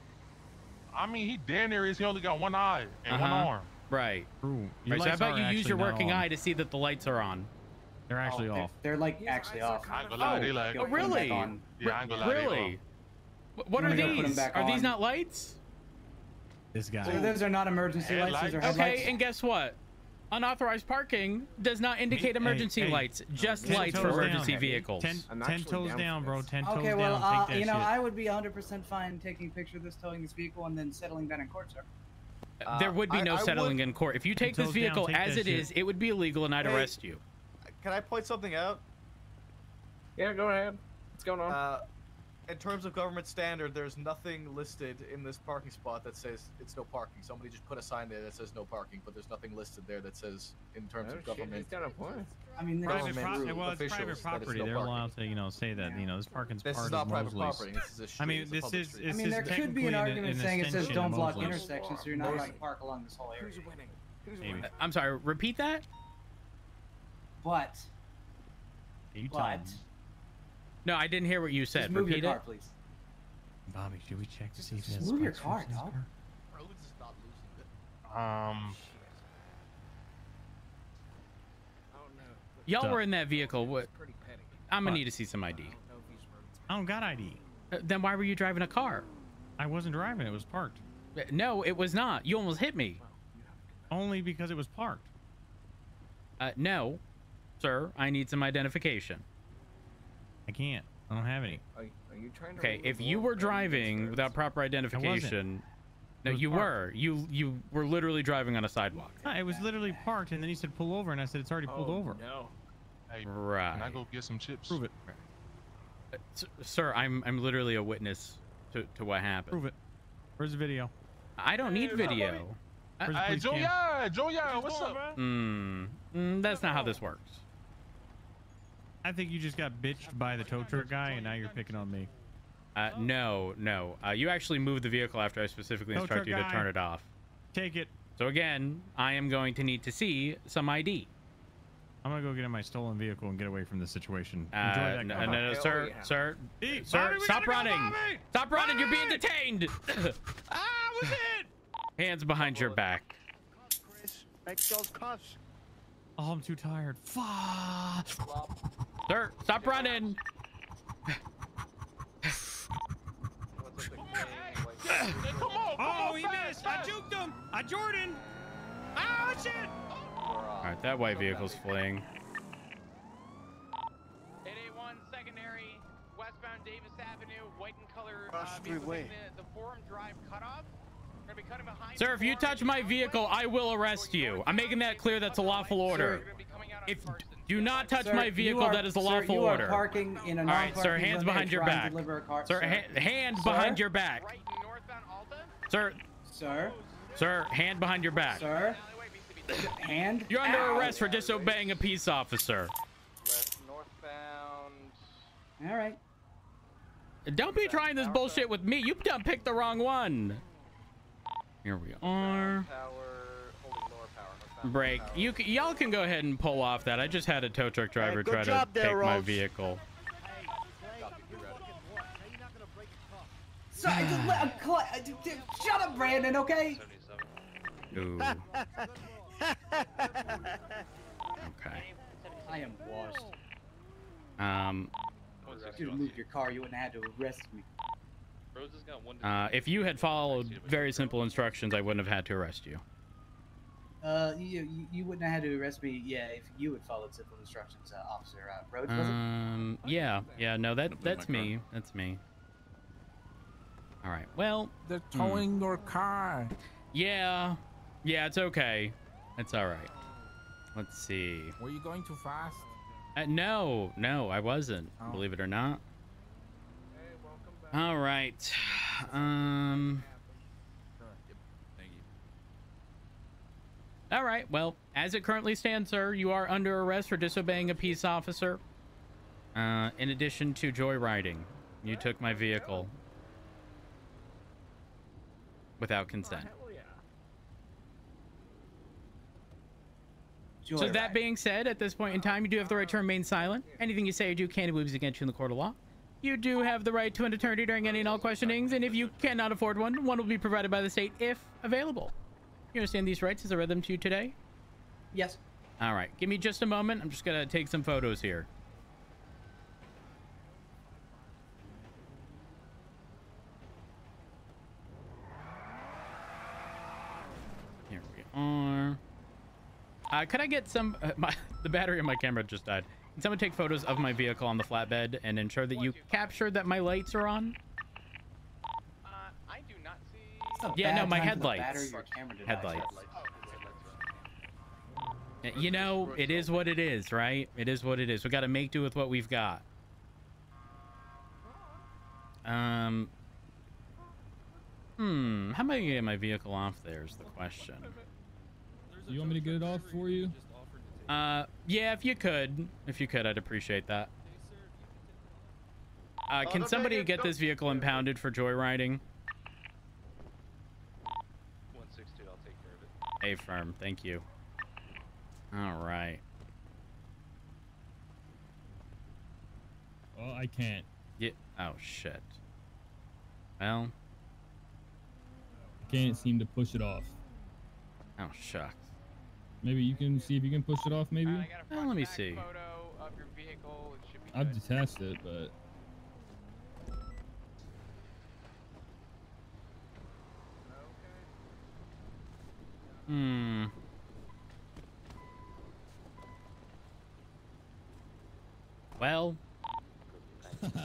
I mean, he damn near is. He only got one eye and one Uh-huh. arm. Right. True. Your right. So how about you use your working on. eye to see that the lights are on? They're actually Oh, they're, off. They're like actually off. I ain't gonna lie, they Go like. put Oh, 'em back really? Yeah, I ain't gonna lie, they Really? Wh- What You are wanna go put 'em these? back Are these not lights? This guy. So those are not emergency lights. Those are Headlights. headlights. Okay, and guess what? Unauthorized parking does not indicate emergency hey, lights, just ten lights for toes down. emergency vehicles. Ten, ten toes down down, bro. this. Ten toes Okay, well, down. uh, Take that you know, shit. I would be 100% fine taking a picture of this, towing this vehicle, and then settling down in court, sir. There would be I- no I settling would- in court. If you take this toes down, vehicle take as that it is, shit. it would be illegal and I'd Hey. arrest you. Can I point something out? Yeah, go ahead. What's going on? Uh, in terms of government standard, there's nothing listed in this parking spot that says it's no parking. Somebody just put a sign there that says no parking, but there's nothing listed there that says in terms Oh, of shit, government. he's got a point. I mean, Private is government pro- well, it's private property. no They're parking. allowed to, you know, say that. You know, this parking's This part is not of private Mosley's. property. This is a street. I mean, this public is. street. I mean, there could be an an- argument an saying it says don't block Mosley's. intersections, so you're not allowed to park along this whole area. Who's winning? Who's winning? I'm sorry, repeat that? But, Are You tell but, him. No, I didn't hear what you said. just move your repeat car, it. please. Bobby, should we check to see if Just he has move your car, in dog. car? Rhodes is not losing it. Um, I don't know. but Y'all Duh. were in that vehicle. What? it's pretty petty. I'm gonna What? need to see some ID. don't know if he's roads. I don't got ID. Uh, Then why were you driving a car? I wasn't driving. It was parked. Uh, No, it was not. You almost hit me. Only because it was parked. Uh, no, sir. I need some identification. I can't. I don't have any. Are, are you trying to? Okay, if you were or you driving without proper identification, no, you parked. were. You you were literally driving on a sidewalk. No, it was literally parked, and then he said pull over, and I said it's already pulled oh, over. No. hey, Right. can I go get some chips? Prove it. Uh, sir, I'm I'm literally a witness to, to what happened. Prove it. Where's the video? I don't need Hey, video. Where's the Hey, police cam? Junior, Junior, what's up? Mm, mm, that's not how this works. I think you just got bitched by the tow truck guy, and now you're picking on me. Uh, no, no. Uh, you actually moved the vehicle after I specifically instructed you to guy. turn it off. Take it. So again, I am going to need to see some ID. I'm gonna go get in my stolen vehicle and get away from this situation. Enjoy Uh, that no, car. no, no, Hell sir, yeah. sir, Hey, sir, Bobby, stop gotta go, running! Stop running! You're being detained. Ah, was it? Hands behind your back. Make those cuss. Oh, I'm too tired. Fuck. Sir, stop running. Come on, come Oh, on, he fast, missed. I fast. juked him. I Jordan. Ah, shit. All right, that white vehicle's fleeing. 881 secondary, westbound Davis Avenue, white and color. Cross Uh, street vehicle way. taking The, the Forum Drive cutoff. We're gonna be cutting behind. Sir, if you touch my vehicle, I will arrest you. I'm making that clear. That's a lawful order. We're gonna be coming out on If do not touch Sir, my vehicle, are- that is a sir, lawful you are order. parking in a All right, sir, hands behind your back. deliver a car. Sir, ha- hand behind your back. Right northbound Alta. Sir, Sir, sir, hand behind your back. sir, Alleyway needs to be hand. You're under Ow. arrest for disobeying a peace officer. Left northbound. All right. Don't be trying this bullshit with me. You've done picked the wrong one. Here we are. Power. Holding lower power. Break. You y'all can go ahead and pull off that. I just had a tow truck driver good try to there, take my vehicle. Copy, you got it. So, I just let, uh, cl- d- d- shut up, Brandon. Okay. Ooh. Okay. I am washed. Um, If you moved your car, you wouldn't have had to arrest me. Rose has got one. Uh, if you had followed very simple instructions, I wouldn't have had to arrest you. Uh, you, you, you wouldn't have had to arrest me, yeah, if you had followed simple instructions, uh, Officer uh, Rhodes, was it? Um, yeah, yeah, no, that that's me. That's me. All right. Well, they're hmm. towing your car. Yeah, yeah, it's okay. It's all right. Let's see. Were you going too fast? Uh, no, no, I wasn't. Oh. Believe it or not. All right. Um. All right. Well, as it currently stands, sir, you are under arrest for disobeying a peace officer. Uh, in addition to joyriding, you took my vehicle without consent. So that being said, at this point in time, you do have the right to remain silent. Anything you say or do can be against you in the court of law. You do have the right to an attorney during any and all questionings, and if you cannot afford one, one will be provided by the state if available. You understand these rights as I read them to you today? Yes. All right, give me just a moment. I'm just gonna take some photos here. Here we are. Uh, could I get some? Uh, my the battery in my camera just died. Can someone take photos of my vehicle on the flatbed and ensure that you capture that my lights are on? Uh, I do not see. Yeah, no, my time for the headlights. battery of your camera to die. Headlights. Uh, You know, it is what it is, right? It is what it is. We got to make do with what we've got. Um. Hmm. How am I gonna get my vehicle off there? Is the question. You want me to get it off for you? Uh, yeah, if you could, if you could, I'd appreciate that. Uh, can somebody get this vehicle impounded for joyriding? 160, I'll take care of it. A firm, thank you. All right. Oh, I can't. Yeah. Oh shit. Well. I can't seem to push it off. Oh shucks. Maybe you can see if you can push it off. Maybe. Well, let me see. Photo of your vehicle. It should be I've good. detached it, but Hmm. Well, good luck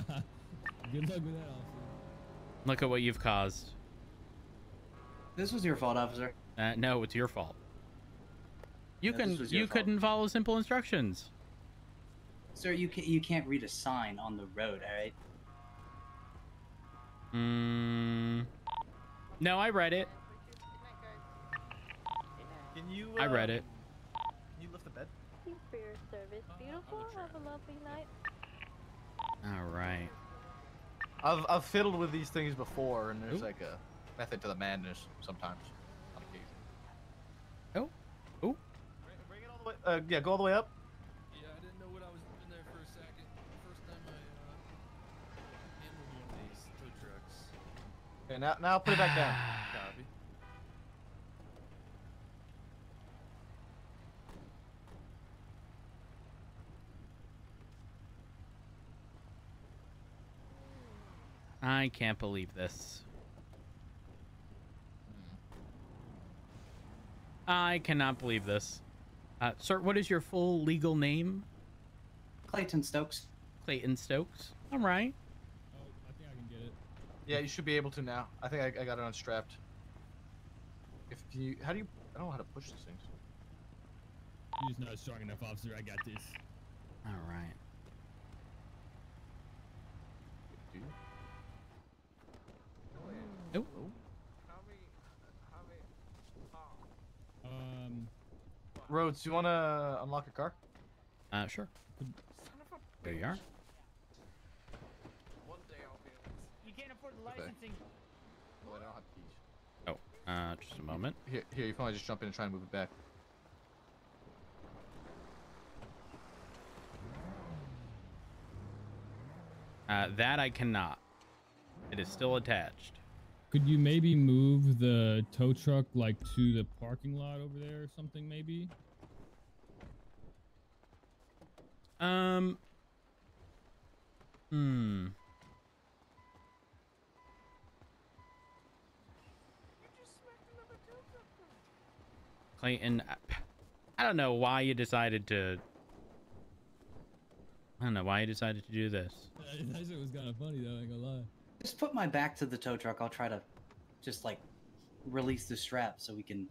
with that, officer. look at what you've caused. This was your fault, officer. Uh, no, it's your fault. You No, can this was your you fault. couldn't follow simple instructions. Sir, you can't, you can't read a sign on the road, alright? Hmm. No, I read it. Can you? I read uh, it. Can you lift the bed? for your service. Beautiful. Have a lovely night. All right. I've I've fiddled with these things before, and there's Ooh. like a method to the madness sometimes. On occasion. Oh. Oh. Bring it all the way. Uh, yeah, go all the way up. Yeah, I didn't know what I was in there for a second. First time I uh, handled one of these tow trucks. Okay, now now put it back down. Copy. I can't believe this. I cannot believe this. Uh, sir, what is your full legal name? Clayton Stokes. Clayton Stokes. All right. Oh, I think I can get it. Yeah, you should be able to now. I think I, I got it unstrapped. If you, how do you? I don't know how to push these things. You're just not strong enough, officer. I got this. All right. Do you? Nope. Um, Rhodes, you want to unlock a car? Uh, sure. There you are. You can't afford the Okay. licensing. Oh, I don't have keys. Oh, uh, just a moment. Here, here, you probably just jump in and try and move it back. Uh, that I cannot. It is still attached. Could you maybe move the tow truck like to the parking lot over there or something maybe? Um. Hmm. Clayton, I- I don't know why you decided to. I don't know why you decided to do this. That shit was kind of funny though. I ain't gonna lie. Just put my back to the tow truck. I'll try to just like release the strap so we can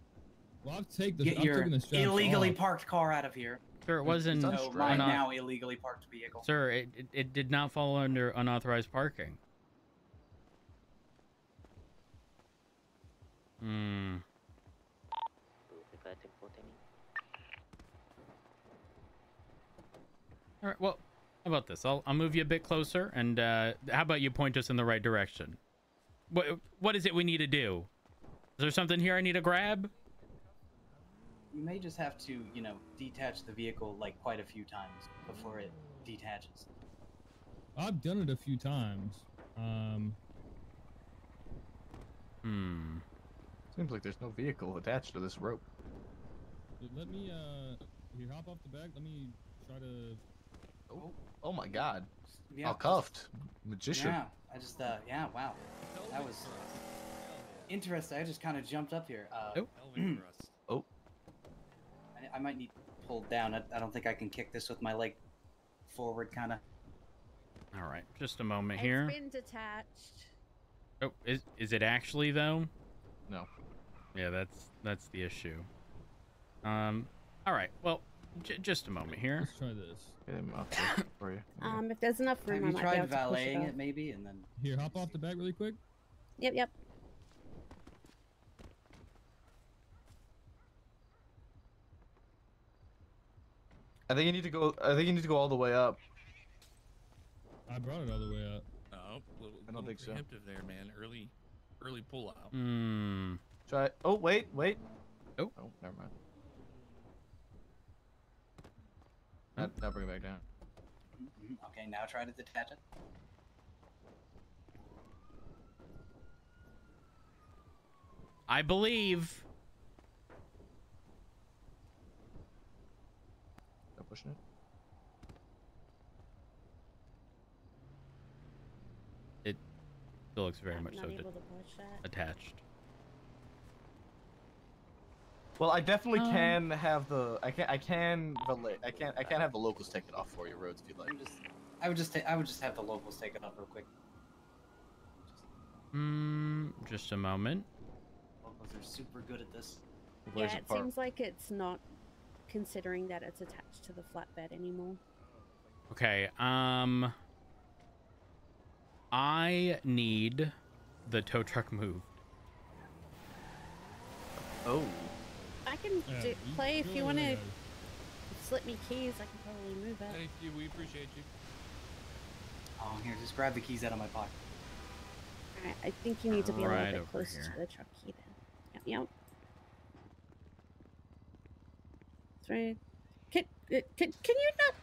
Well, I'll take the. get I'm your the illegally off. parked car out of here. Sir, it wasn't. So my now illegally parked vehicle. Sir, it, it, it did not fall under unauthorized parking. Hmm. All right. Well, how about this? I'll I'll move you a bit closer, and uh, how about you point us in the right direction? What what is it we need to do? Is there something here I need to grab? You may just have to, you know, detach the vehicle like quite a few times before it detaches. I've done it a few times. Um. Hmm. Seems like there's no vehicle attached to this rope. Let me uh here hop off the back. Let me try to. Oh, oh my God! Yeah. All cuffed, magician. Yeah, I just, uh, yeah, wow, that was interesting. I just kind of jumped up here. Uh, Oh. I, I might need pulled down. I, I don't think I can kick this with my leg forward, kind of. All right, just a moment here. It's been detached. Oh, is is it actually though? No. Yeah, that's that's the issue. Um. All right. Well, j- just a moment here. Let's try this. Get him up there for you. Um, if there's enough room, Have I you might tried be able to push valeting it, it, maybe, and then? Here, hop off the back really quick. Yep, yep. I think you need to go. I think you need to go all the way up. I brought it all the way up. Oh, little, I don't little think so. there, man. Early, early pull out. Hmm. Try. Oh wait, wait. Oh. Oh, never mind. Now, now bring it back down. Okay, now try to detach it. I believe. Stop pushing it. It still looks very I'm much not so able de- to push that. attached. Well, I definitely Um, can have the. I can. I can. valet- I can. I can have the locals take it off for you, Rhodes, if you'd like. I would just, I would just have the locals take it up real quick. Hmm. Just a moment. Locals are super good at this. Yeah, it seems like it's not considering that it's attached to the flatbed anymore. Okay. Um. I need the tow truck moved. Oh. I can Yeah, do, play if you want to slip me keys. I can probably move it. Thank you. We appreciate you. Oh, here, just grab the keys out of my pocket. Alright, I think you need to be a little bit closer to the truck key then. Yep, yep. Three. Can, uh, can, can you not?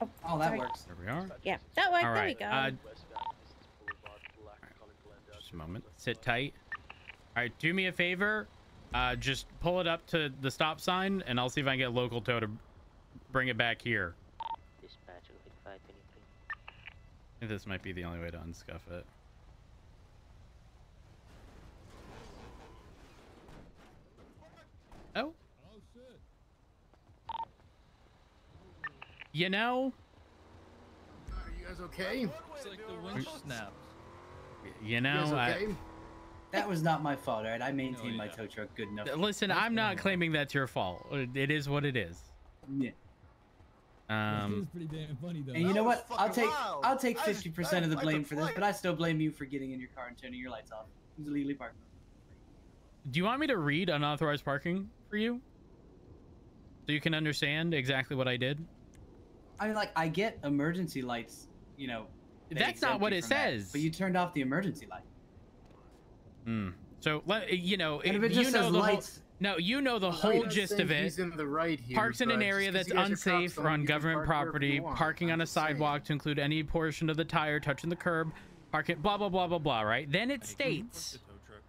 Oh. Oh, that sorry. works. There we are. Yeah, that worked. All There we go. Uh, just a moment. Sit tight. All right. Do me a favor. Uh, just pull it up to the stop sign, and I'll see if I can get local tow to bring it back here. I think this might be the only way to unscuff it. Oh. You know, Are you guys okay? It's like the winch snapped. you know, guys I- okay? That was not my fault, alright? I maintained my tow truck good enough. listen, I'm not claiming that's your fault. It is what it is. Yeah. Um, pretty damn funny though. And you know what? I'll take wild. I'll take fifty percent of the I- I blame for this, but I still blame you for getting in your car and turning your lights off. It was illegally parked. do you want me to read unauthorized parking for you? So you can understand exactly what I did? I mean, like, I get emergency lights. You know. That's not what it from that, says. but you turned off the emergency light. Hmm. So let you know. And if it you just know says the lights- whole, no, you know the whole gist of it. He's in the right here. Parks in an area that's you guys are cops unsafe or on mean you can government park property, you want. parking on a I'm just sidewalk to include any portion of the tire touching the curb, Parking, blah blah blah blah blah. Right? Then it states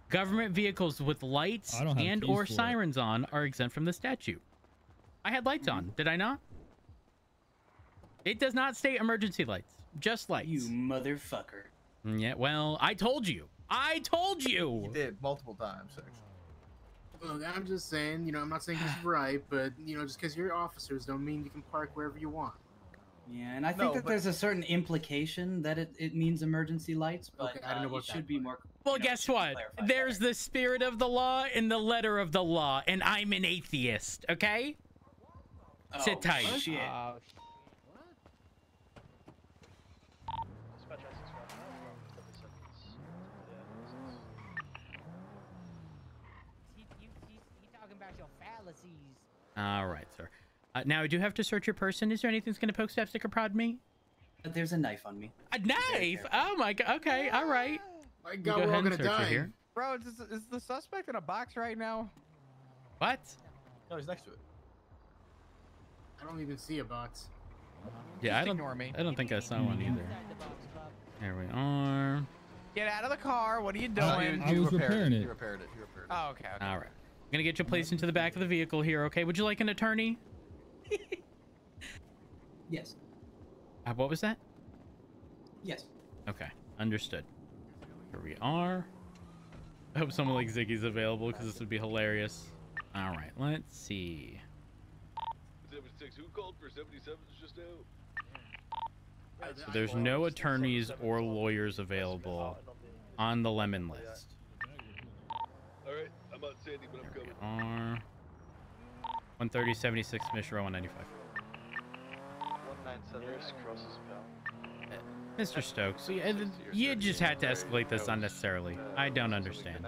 government vehicles with lights I don't have and or sirens on are exempt from the statute. I had lights on, did I not? It does not state emergency lights, just lights. You motherfucker. Mm, Yeah, well, I told you. I told you. You did multiple times. Actually. Look, I'm just saying, you know, I'm not saying this is right, but you know, just because you're officers don't mean you can park wherever you want. Yeah, and I think No, that but- there's a certain implication that it, it means emergency lights, but Okay, I don't know uh, about it that should be more. Well, guess what? There's the spirit of the law and the letter of the law, and I'm an atheist, okay? Sit Oh, tight. shit. talking All right, sir. Uh, now, I do have to search your person. Is there anything that's going to poke, stab, stick, or prod me? There's a knife on me. A knife? Oh, my God. Okay, all right. My You God, go we're all gonna die. here. Bro, is, this, is the suspect in a box right now? What? No, he's next to it. I don't even see a box. Yeah, I don't, ignore me. I don't think I saw one either. There we are. Get out of the car. What are you Uh, doing? I was repairing He it. repaired it. He repaired it. Oh, okay. okay. All right. To get you placed into the back of the vehicle here, okay? Would you like an attorney? Yes. Uh, what was that? Yes. Okay, understood. Here we are. I hope someone like Ziggy's available because this would be hilarious. All right, let's see. 76, who called for 77 just now? So there's no attorneys or lawyers available on the lemon list. Alright, I'm on Sandy, but I'm coming. are. 130, 76, Mission Row 195. 197 crosses Mr. Stokes, you, uh, you just had to escalate this unnecessarily. I don't understand.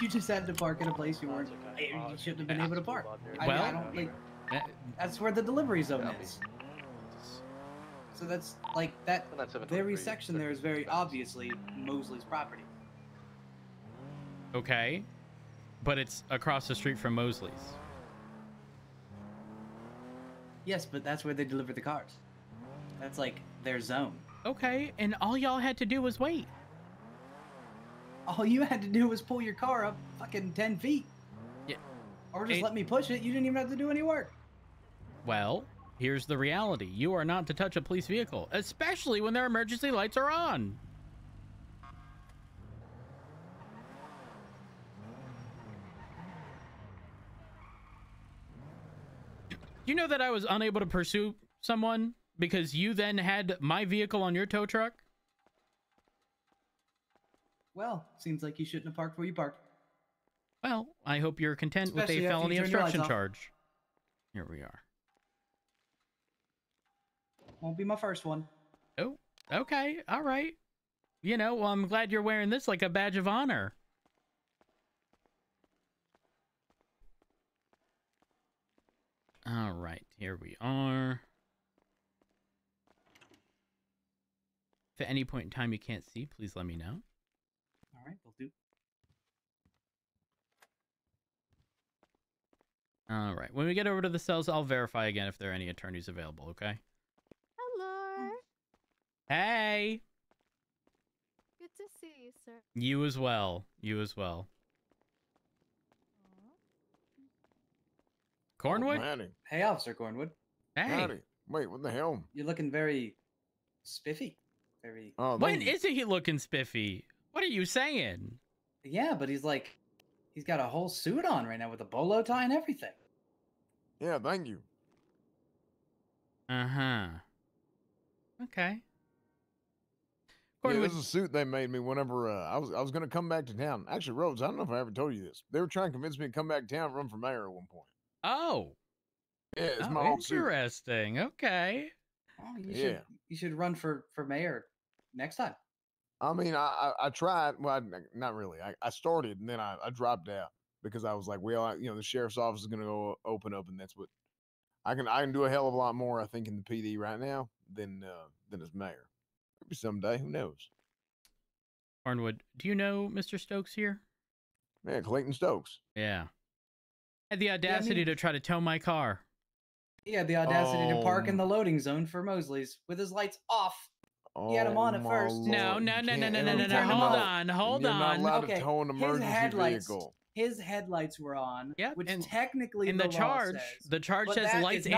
You just had to park in a place you weren't. You shouldn't have been able to park. I, Well- I don't like. Uh, That's where the delivery zone is. So that's like that very section there is very obviously Mosley's property. Okay, but it's across the street from Mosley's. Yes, but that's where they deliver the cars. That's like their zone. Okay, and all y'all had to do was wait. All you had to do was pull your car up fucking ten feet. Yeah. Or just It- let me push it. You didn't even have to do any work. Well, here's the reality. You are not to touch a police vehicle, especially when their emergency lights are on. You know that I was unable to pursue someone because you then had my vehicle on your tow truck? Well, seems like you shouldn't have parked where you parked. Well, I hope you're content Especially with a felony you turn your lights obstruction charge. Here we are. Won't be my first one. Oh, okay, all right. You know, well, I'm glad you're wearing this like a badge of honor. All right, here we are. If at any point in time you can't see, please let me know. All right, we'll do. All right, when we get over to the cells, I'll verify again if there are any attorneys available, okay? Hello. Hey! Good to see you, sir. You as well. You as well. Cornwood? Howdy. Hey, Officer Cornwood. Hey. Howdy. Wait, what the hell? You're looking very spiffy. Very. Oh, When you. isn't he looking spiffy? What are you saying? Yeah, but he's like, he's got a whole suit on right now with a bolo tie and everything. Yeah, thank you. Uh huh. Okay. Yeah, Cornwood- this is a suit they made me whenever uh, I was I was gonna come back to town. Actually, Rhodes, I don't know if I ever told you this. They were trying to convince me to come back to town and run for mayor at one point. Oh. Yeah, it's oh, my old suit. interesting. Okay. Oh, you Yeah. should you should run for for mayor next time. I mean, I I, I tried. Well, I, not really. I, I started and then I, I dropped out because I was like, well, I, you know, the sheriff's office is gonna go open up, and that's what I can I can do a hell of a lot more. I think in the PD right now than uh, than as mayor. Maybe someday. Who knows? Cornwood, do you know Mr. Stokes here? Yeah, Clayton Stokes. Yeah. Had the audacity mean- to try to tow my car. He had the audacity to park in Oh. the loading zone for Mosley's with his lights off. He had him oh on Oh, at first. No, lord, no, no, no, no, no, no, no. Hold No. on, hold You're not on. allowed okay, to tow an his headlights, vehicle. his headlights were on, Yep, which and- technically In the law charge, says. the charge But says lights is